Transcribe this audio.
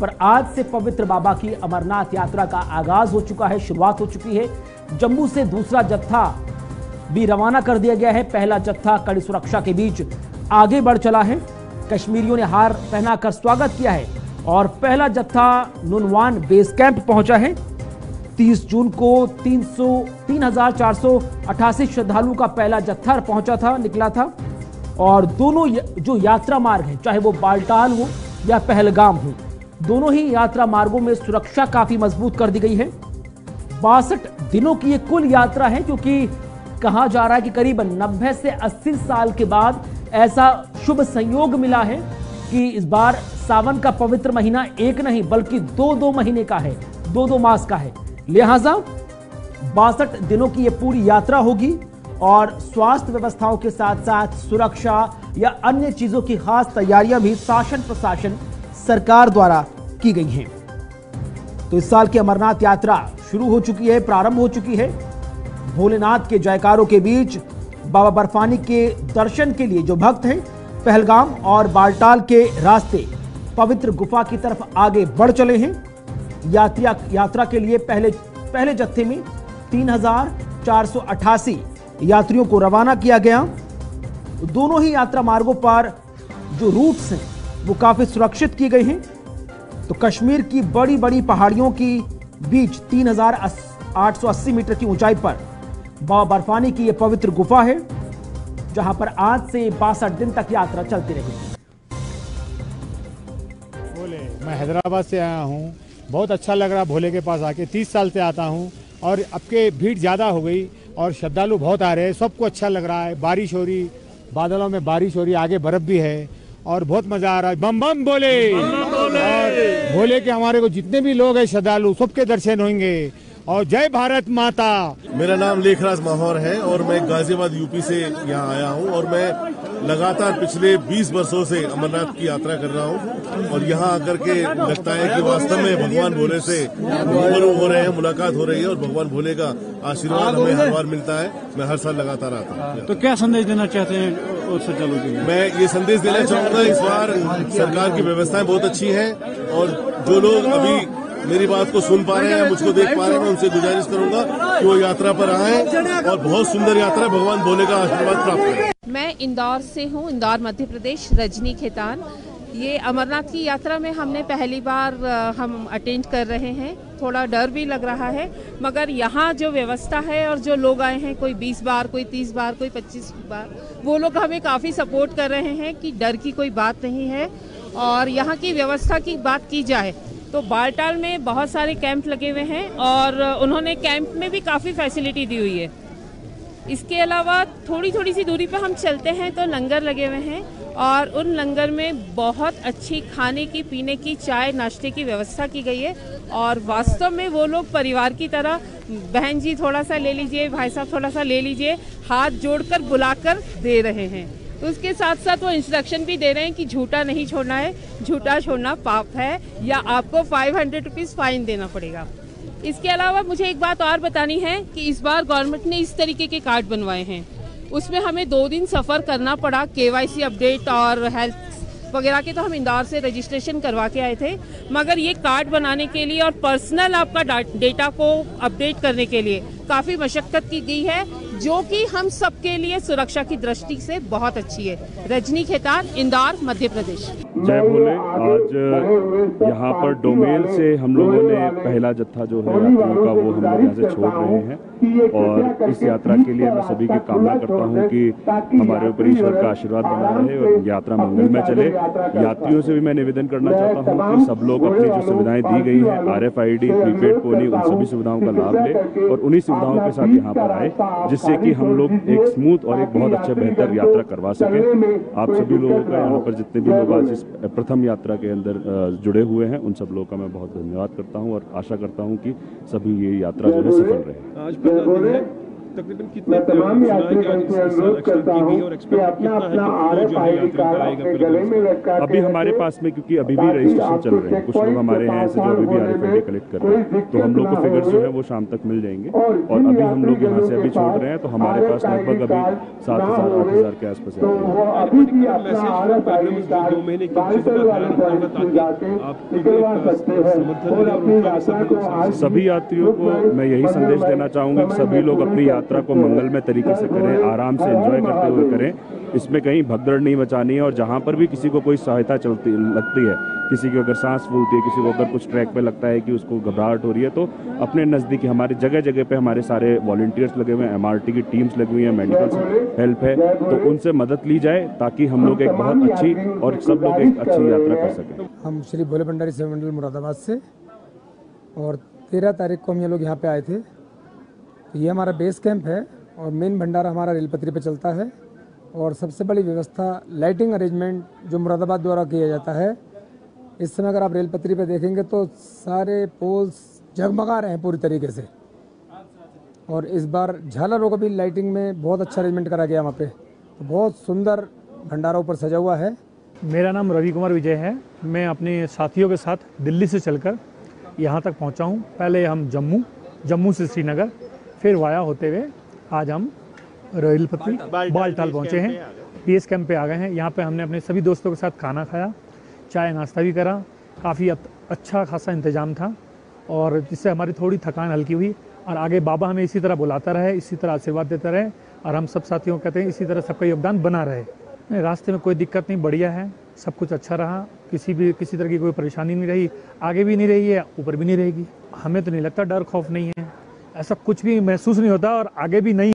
पर आज से पवित्र बाबा की अमरनाथ यात्रा का आगाज़ हो चुका है, शुरुआत हो चुकी है। जम्मू से दूसरा जत्था भी रवाना कर दिया गया है। पहला जत्था कड़ी सुरक्षा के बीच आगे बढ़ चला है। कश्मीरियों ने हार पहनाकर स्वागत किया है और पहला जत्था नुनवान बेस कैंप पहुँचा है। 30 जून को 300 3488 श्रद्धालुओं का पहला जत्था पहुँचा था, निकला था और दोनों जो यात्रा मार्ग है, चाहे वो बालटाल हो या पहलगाम हो दोनों ही यात्रा मार्गों में सुरक्षा काफ़ी मज़बूत कर दी गई है। बासठ दिनों की ये कुल यात्रा है, क्योंकि कहा जा रहा है कि करीबन 90 से 80 साल के बाद ऐसा शुभ संयोग मिला है कि इस बार सावन का पवित्र महीना एक नहीं, बल्कि दो दो महीने का है, दो दो मास का है। लिहाजा, बासठ दिनों की यह पूरी यात्रा होगी और स्वास्थ्य व्यवस्थाओं के साथ साथ सुरक्षा या अन्य चीज़ों की खास तैयारियाँ भी शासन प्रशासन सरकार द्वारा की गई हैं। तो इस साल की अमरनाथ यात्रा शुरू हो चुकी है, प्रारंभ हो चुकी है। भोलेनाथ के जयकारों के बीच बाबा बर्फानी के दर्शन के लिए जो भक्त हैं, पहलगाम और बालटाल के रास्ते पवित्र गुफा की तरफ़ आगे बढ़ चले हैं। यात्रा यात्रा के लिए पहले पहले जत्थे में 3488 यात्रियों को रवाना किया गया। दोनों ही यात्रा मार्गों पर जो रूट्स हैं वो काफ़ी सुरक्षित की गई हैं। तो कश्मीर की बड़ी बड़ी पहाड़ियों की बीच 3880 मीटर की ऊंचाई पर बाबा बर्फानी की यह पवित्र गुफा है, जहाँ पर आज से बासठ दिन तक यात्रा चलती रहेगी भोले, मैं हैदराबाद से आया हूँ। बहुत अच्छा लग रहा भोले के पास आके। तीस साल से आता हूँ और अब के भीड़ ज़्यादा हो गई और श्रद्धालु बहुत आ रहे हैं। सबको अच्छा लग रहा है। बारिश हो रही, बादलों में बारिश हो रही, आगे बर्फ़ भी है। और बहुत मज़ा आ रहा है। बम बम बोले। और भोले के हमारे को जितने भी लोग हैं श्रद्धालु सबके दर्शन होंगे। और जय भारत माता। मेरा नाम लेखराज माहौर है और मैं गाजियाबाद यूपी से यहाँ आया हूँ और मैं लगातार पिछले 20 वर्षों से अमरनाथ की यात्रा कर रहा हूँ और यहाँ आकर के लगता है कि वास्तव में भगवान भोले से रूबरू हो रहे हैं मुलाकात हो रही है और भगवान भोले का आशीर्वाद हमें हर बार मिलता है। मैं हर साल लगातार आता हूँ। तो क्या संदेश देना चाहते हैं मैं ये संदेश देना चाहूँगा इस बार सरकार की व्यवस्थाएँ बहुत अच्छी हैं और जो लोग अभी मेरी बात को सुन पा रहे हैं, मुझको देख पा रहे हैं उनसे गुजारिश करूँगा कि वो यात्रा पर आए और बहुत सुंदर यात्रा भगवान भोले का आशीर्वाद प्राप्त करें। मैं इंदौर से हूँ, इंदौर, मध्य प्रदेश, रजनी खेतान। ये अमरनाथ की यात्रा में हमने पहली बार हम अटेंड कर रहे हैं। थोड़ा डर भी लग रहा है, मगर यहाँ जो व्यवस्था है और जो लोग आए हैं, कोई 20 बार, कोई 30 बार, कोई 25 बार, वो लोग हमें काफ़ी सपोर्ट कर रहे हैं कि डर की कोई बात नहीं है और यहाँ की व्यवस्था की बात की जाए। तो बालटाल में बहुत सारे कैंप लगे हुए हैं और उन्होंने कैंप में भी काफ़ी फैसिलिटी दी हुई है। इसके अलावा थोड़ी थोड़ी सी दूरी पर हम चलते हैं तो लंगर लगे हुए हैं और उन लंगर में बहुत अच्छी खाने की, पीने की, चाय नाश्ते की व्यवस्था की गई है और वास्तव में वो लोग परिवार की तरह, बहन जी थोड़ा सा ले लीजिए, भाई साहब थोड़ा सा ले लीजिए, हाथ जोड़कर बुलाकर दे रहे हैं। उसके साथ साथ वो इंस्ट्रक्शन भी दे रहे हैं कि झूठा नहीं छोड़ना है, झूठा छोड़ना पाप है, या आपको फाइव हंड्रेड रुपीज़ फाइन देना पड़ेगा। इसके अलावा मुझे एक बात और बतानी है कि इस बार गवर्नमेंट ने इस तरीके के कार्ड बनवाए हैं। उसमें हमें दो दिन सफ़र करना पड़ा केवाईसी अपडेट और हेल्थ वगैरह के तो हम इंदौर से रजिस्ट्रेशन करवा के आए थे। मगर ये कार्ड बनाने के लिए और पर्सनल आपका डेटा को अपडेट करने के लिए काफ़ी मशक्क़त की गई है। जो कि हम सबके लिए सुरक्षा की दृष्टि से बहुत अच्छी है। रजनी खेतान, इंदौर, मध्य प्रदेश। जय बोले आज यहाँ पर डोमेल से हम लोगों ने पहला जत्था जो है का वो हम लोग यहाँ से छोड़ रहे हैं। और इस यात्रा के लिए मैं सभी की कामना करता हूँ कि हमारे ऊपर ईश्वर का आशीर्वाद बना रहे और यात्रा मंगल में चले। यात्रियों से भी मैं निवेदन करना चाहता हूँ कि सब लोग अपनी जो सुविधाएँ दी गई हैं R F I D prepaid pony, उन सभी सुविधाओं का लाभ लें और उन्हीं सुविधाओं के साथ यहाँ पर आए जिससे कि हम लोग एक स्मूथ और एक बहुत अच्छा बेहतर यात्रा करवा सकें। आप सभी लोगों का यहाँ पर जितने भी लोग आज इस प्रथम यात्रा के अंदर जुड़े हुए हैं, उन सब लोगों का मैं बहुत धन्यवाद करता हूँ और आशा करता हूँ कि सभी ये यात्रा जो है सफल रहे। आज तकरीबन कितने सुना है कि आज इस साल एक्सटेंड की गई और एक्सपेक्ट कितना है कि फ्लो जो है यात्रियों का आएगा पिलग्रिम्स अभी हमारे पास में क्योंकि अभी भी रजिस्ट्रेशन चल रहे हैं कुछ लोग हमारे हैं ऐसे जो अभी भी आर कलेक्ट कर रहे हैं तो हम लोग को फिगर्स जो है वो शाम तक मिल जाएँगे। और अभी हम लोग यहाँ से अभी छोड़ रहे हैं तो हमारे पास लगभग अभी सात हज़ार आठ हज़ार के आसपास है। पिलग्रिम्स जो दो महीने की सभी यात्रियों को मैं यही संदेश देना चाहूँगा कि सभी लोग अपनी यात्रा को मंगलमय तरीके से करें, आराम से एंजॉय करते हुए करें। इसमें कहीं भगदड़ नहीं मचानी है और जहाँ पर भी किसी को कोई सहायता चलती, लगती है, किसी की अगर सांस फूलती है, किसी को अगर कुछ ट्रैक पे लगता है कि उसको घबराहट हो रही है तो अपने नज़दीकी हमारे जगह जगह पे हमारे सारे वॉल्टियर्स लगे हुए हैं एमआरटी की टीम्स लगी हुई हैं मेडिकल हेल्प है तो उनसे मदद ली जाए ताकि हम लोग एक बहुत अच्छी और सब लोग एक अच्छी यात्रा कर सकें। हम श्री भोले भंडारी सेवा मंडल मुरादाबाद से और तेरह तारीख को हम ये लोग यहाँ पे आए थे। ये हमारा बेस कैंप है और मेन भंडारा हमारा रेल रेलपत्री पे चलता है और सबसे बड़ी व्यवस्था लाइटिंग अरेंजमेंट जो मुरादाबाद द्वारा किया जाता है, इस समय अगर आप रेल रेलपत्री पे देखेंगे तो सारे पोल्स जगमगा रहे हैं पूरी तरीके से। और इस बार झालरों का भी लाइटिंग में बहुत अच्छा अरेंजमेंट करा गया वहाँ पे। तो बहुत सुंदर भंडारा ऊपर सजा हुआ है। मेरा नाम रवि कुमार विजय है। मैं अपने साथियों के साथ दिल्ली से चलकर यहाँ तक पहुँचा हूँ। पहले हम जम्मू जम्मू से श्रीनगर फिर वाया होते हुए आज हम रेलपत्री बालटाल पहुँचे हैं। बेस कैंप पे आ गए हैं। यहाँ पे हमने अपने सभी दोस्तों के साथ खाना खाया चाय नाश्ता भी करा। काफ़ी अच्छा खासा इंतज़ाम था और जिससे हमारी थोड़ी थकान हल्की हुई और आगे बाबा हमें इसी तरह बुलाता रहे इसी तरह आशीर्वाद देता रहे और हम सब साथियों कहते हैं इसी तरह सबका योगदान बना रहे। नहीं रास्ते में कोई दिक्कत नहीं बढ़िया है। सब कुछ अच्छा रहा। किसी भी किसी तरह की कोई परेशानी नहीं रही। आगे भी नहीं रही है ऊपर भी नहीं रहेगी। हमें तो नहीं लगता डर खौफ नहीं है। ऐसा कुछ भी महसूस नहीं होता और आगे भी नहीं